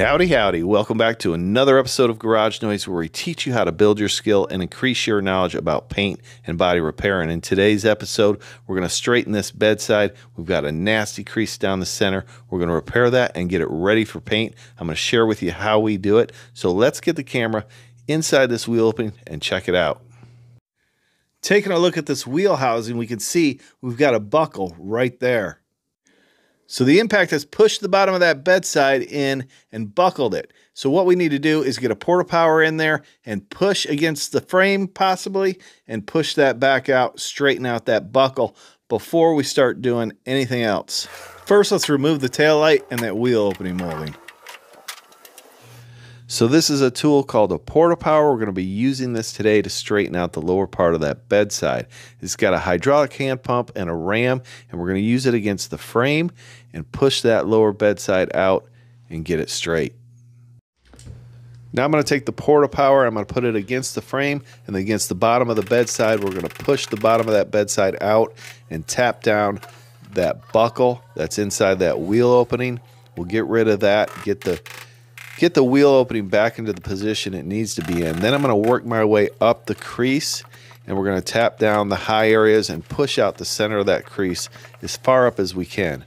Howdy, howdy. Welcome back to another episode of Garage Noise where we teach you how to build your skill and increase your knowledge about paint and body repair. And in today's episode, we're going to straighten this bedside. We've got a nasty crease down the center. We're going to repair that and get it ready for paint. I'm going to share with you how we do it. So let's get the camera inside this wheel opening and check it out. Taking a look at this wheel housing, we can see we've got a buckle right there. So the impact has pushed the bottom of that bedside in and buckled it. So what we need to do is get a porta power in there and push against the frame possibly and push that back out, straighten out that buckle before we start doing anything else. First, let's remove the tail light and that wheel opening molding. So this is a tool called a Porta Power. We're going to be using this today to straighten out the lower part of that bedside. It's got a hydraulic hand pump and a ram, and we're going to use it against the frame and push that lower bedside out and get it straight. Now I'm going to take the Porta Power, I'm going to put it against the frame and against the bottom of the bedside. We're going to push the bottom of that bedside out and tap down that buckle that's inside that wheel opening. We'll get rid of that, get the get the wheel opening back into the position it needs to be in. Then I'm going to work my way up the crease and we're going to tap down the high areas and push out the center of that crease as far up as we can.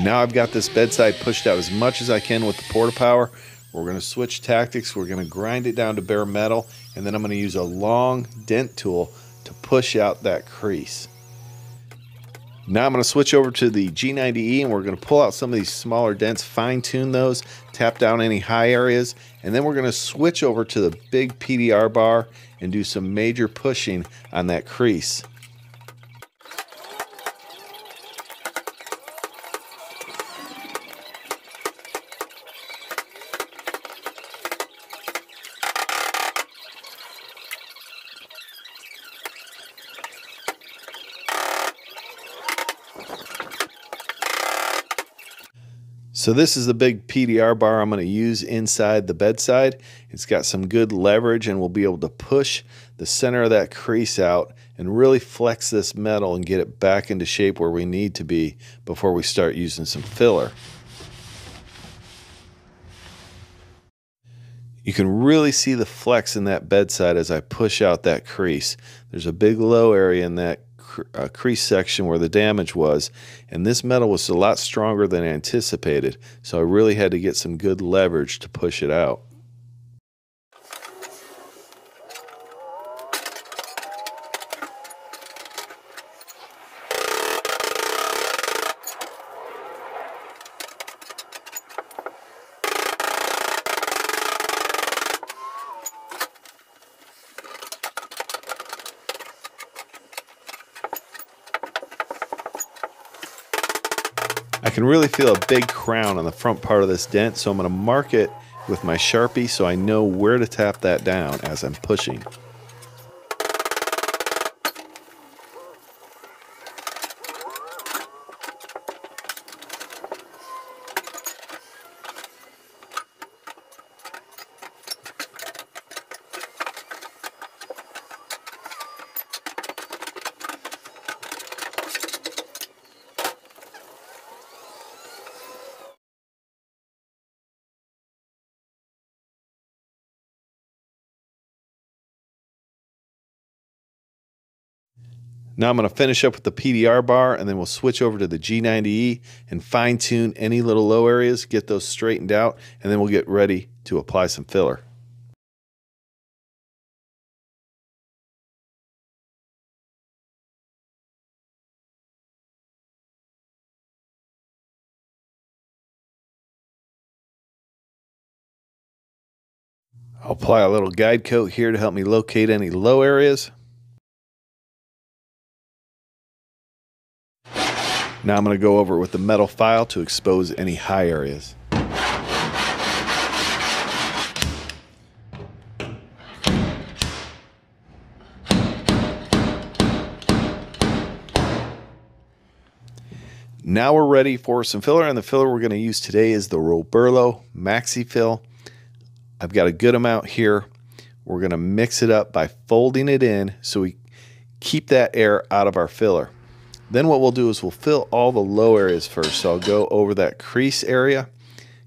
Now I've got this bedside pushed out as much as I can with the Porta Power. We're going to switch tactics. We're going to grind it down to bare metal, and then I'm going to use a long dent tool to push out that crease. Now I'm going to switch over to the G90E and we're going to pull out some of these smaller dents, fine tune those, tap down any high areas, and then we're going to switch over to the big PDR bar and do some major pushing on that crease. So this is the big PDR bar I'm going to use inside the bedside. It's got some good leverage and we'll be able to push the center of that crease out and really flex this metal and get it back into shape where we need to be before we start using some filler. You can really see the flex in that bedside as I push out that crease. There's a big low area in that uh, crease section where the damage was, and this metal was a lot stronger than anticipated, so I really had to get some good leverage to push it out. I can really feel a big crown on the front part of this dent, so I'm going to mark it with my Sharpie so I know where to tap that down as I'm pushing. Now I'm going to finish up with the PDR bar and then we'll switch over to the G90E and fine tune any little low areas, get those straightened out, and then we'll get ready to apply some filler. I'll apply a little guide coat here to help me locate any low areas. Now I'm going to go over it with the metal file to expose any high areas. Now we're ready for some filler, and the filler we're going to use today is the Roberlo Maxi Fill. I've got a good amount here. We're going to mix it up by folding it in so we keep that air out of our filler. Then what we'll do is we'll fill all the low areas first. So I'll go over that crease area,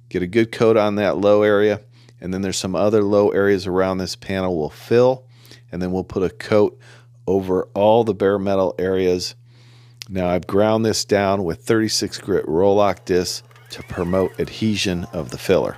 get a good coat on that low area, and then there's some other low areas around this panel we'll fill, and then we'll put a coat over all the bare metal areas. Now I've ground this down with 36 grit Roloc disc to promote adhesion of the filler.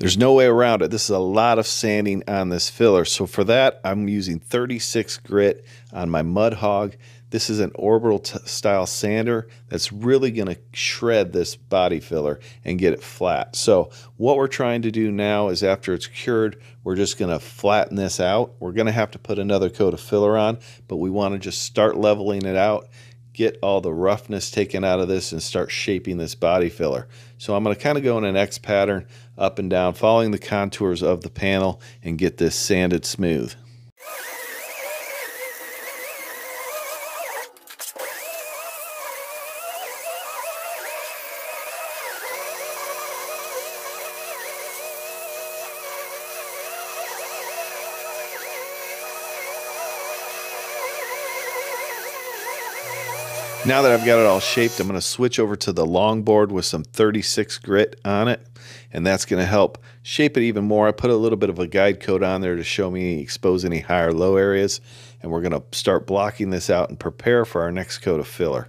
There's no way around it. This is a lot of sanding on this filler. So for that, I'm using 36 grit on my Mud Hog. This is an orbital style sander that's really going to shred this body filler and get it flat. So what we're trying to do now is after it's cured, we're just going to flatten this out. We're going to have to put another coat of filler on, but we want to just start leveling it out get all the roughness taken out of this and start shaping this body filler. So I'm going to kind of go in an X pattern up and down, following the contours of the panel and get this sanded smooth. Now that I've got it all shaped, I'm going to switch over to the long board with some 36 grit on it, and that's going to help shape it even more. I put a little bit of a guide coat on there to show me expose any high or low areas, and we're going to start blocking this out and prepare for our next coat of filler.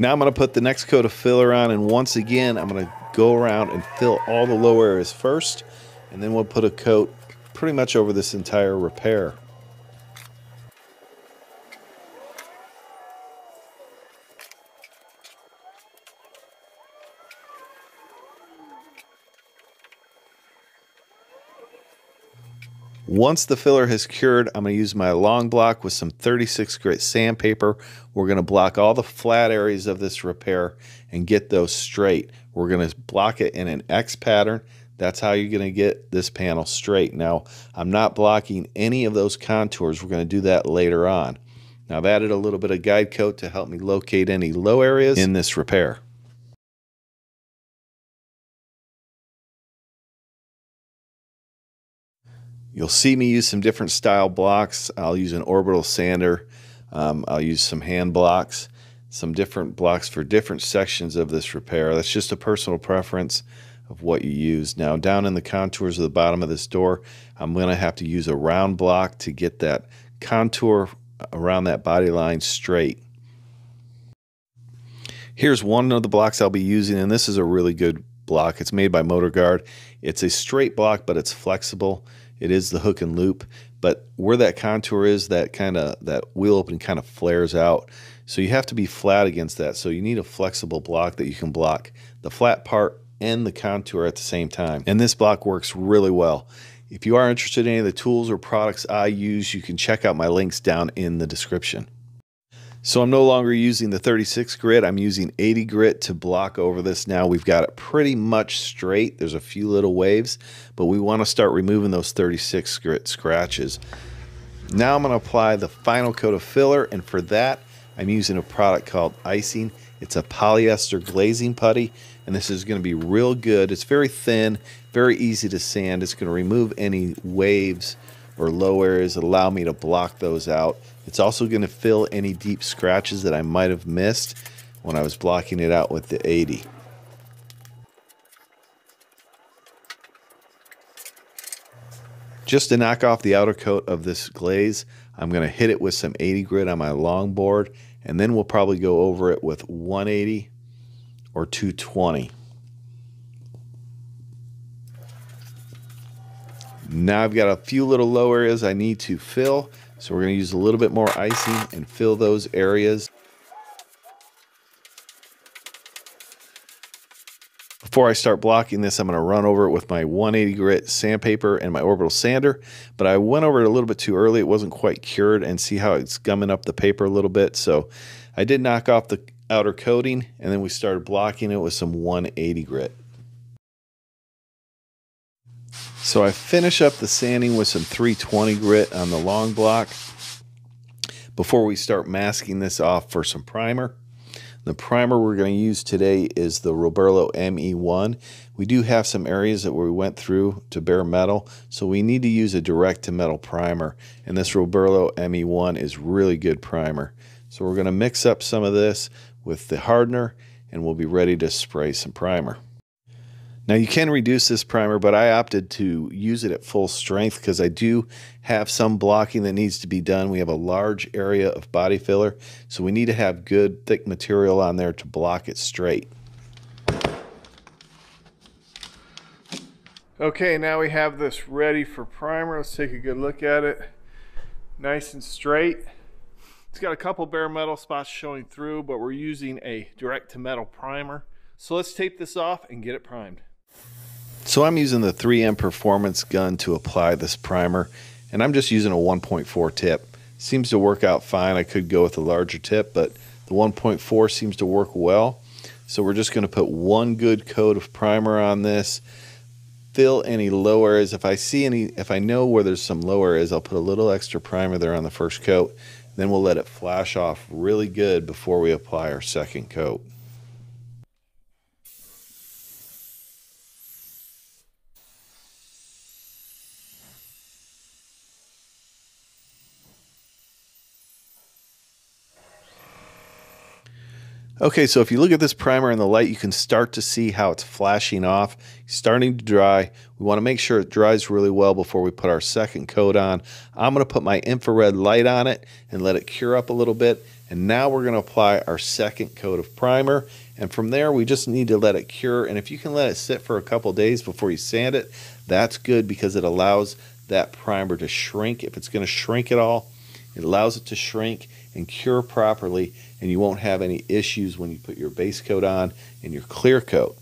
Now I'm going to put the next coat of filler on and once again I'm going to go around and fill all the low areas first and then we'll put a coat pretty much over this entire repair. Once the filler has cured, I'm going to use my long block with some 36 grit sandpaper. We're going to block all the flat areas of this repair and get those straight. We're going to block it in an X pattern. That's how you're going to get this panel straight. Now, I'm not blocking any of those contours. We're going to do that later on. Now, I've added a little bit of guide coat to help me locate any low areas in this repair. You'll see me use some different style blocks. I'll use an orbital sander. Um, I'll use some hand blocks, some different blocks for different sections of this repair. That's just a personal preference of what you use. Now down in the contours of the bottom of this door, I'm going to have to use a round block to get that contour around that body line straight. Here's one of the blocks I'll be using, and this is a really good block. It's made by Motor Guard. It's a straight block, but it's flexible. It is the hook and loop, but where that contour is, that kind of that wheel opening kind of flares out. So you have to be flat against that. So you need a flexible block that you can block the flat part and the contour at the same time. And this block works really well. If you are interested in any of the tools or products I use, you can check out my links down in the description. So I'm no longer using the 36 grit. I'm using 80 grit to block over this now. We've got it pretty much straight. There's a few little waves, but we want to start removing those 36 grit scratches. Now I'm going to apply the final coat of filler, and for that, I'm using a product called Icing. It's a polyester glazing putty, and this is going to be real good. It's very thin, very easy to sand. It's going to remove any waves or low areas, allow me to block those out It's also going to fill any deep scratches that I might have missed when I was blocking it out with the 80. Just to knock off the outer coat of this glaze, I'm going to hit it with some 80 grit on my long board, and then we'll probably go over it with 180 or 220. Now I've got a few little low areas I need to fill, so we're going to use a little bit more icing and fill those areas. Before I start blocking this, I'm going to run over it with my 180 grit sandpaper and my orbital sander. But I went over it a little bit too early. It wasn't quite cured and see how it's gumming up the paper a little bit. So I did knock off the outer coating and then we started blocking it with some 180 grit. So I finish up the sanding with some 320 grit on the long block before we start masking this off for some primer. The primer we're going to use today is the Roberlo ME1. We do have some areas that we went through to bare metal, so we need to use a direct to metal primer. And this Roberlo ME1 is really good primer. So we're going to mix up some of this with the hardener and we'll be ready to spray some primer. Now you can reduce this primer, but I opted to use it at full strength because I do have some blocking that needs to be done. We have a large area of body filler, so we need to have good thick material on there to block it straight. Okay, now we have this ready for primer. Let's take a good look at it. Nice and straight. It's got a couple bare metal spots showing through, but we're using a direct to metal primer. So let's tape this off and get it primed. So I'm using the 3M Performance gun to apply this primer, and I'm just using a 1.4 tip. Seems to work out fine. I could go with a larger tip, but the 1.4 seems to work well. So we're just going to put one good coat of primer on this. Fill any low areas. If I see any, if I know where there's some low areas, I'll put a little extra primer there on the first coat. Then we'll let it flash off really good before we apply our second coat. Okay, so if you look at this primer in the light, you can start to see how it's flashing off, starting to dry. We want to make sure it dries really well before we put our second coat on. I'm going to put my infrared light on it and let it cure up a little bit. And now we're going to apply our second coat of primer. And from there, we just need to let it cure. And if you can let it sit for a couple days before you sand it, that's good because it allows that primer to shrink. If it's going to shrink at all, it allows it to shrink and cure properly, and you won't have any issues when you put your base coat on and your clear coat.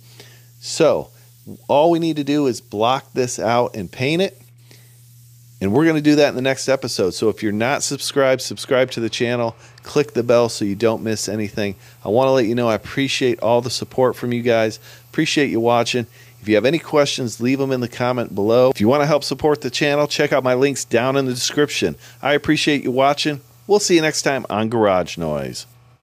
So, all we need to do is block this out and paint it. And we're going to do that in the next episode. So if you're not subscribed, subscribe to the channel, click the bell so you don't miss anything. I want to let you know I appreciate all the support from you guys. Appreciate you watching. If you have any questions, leave them in the comment below. If you want to help support the channel, check out my links down in the description. I appreciate you watching. We'll see you next time on Garage Noise.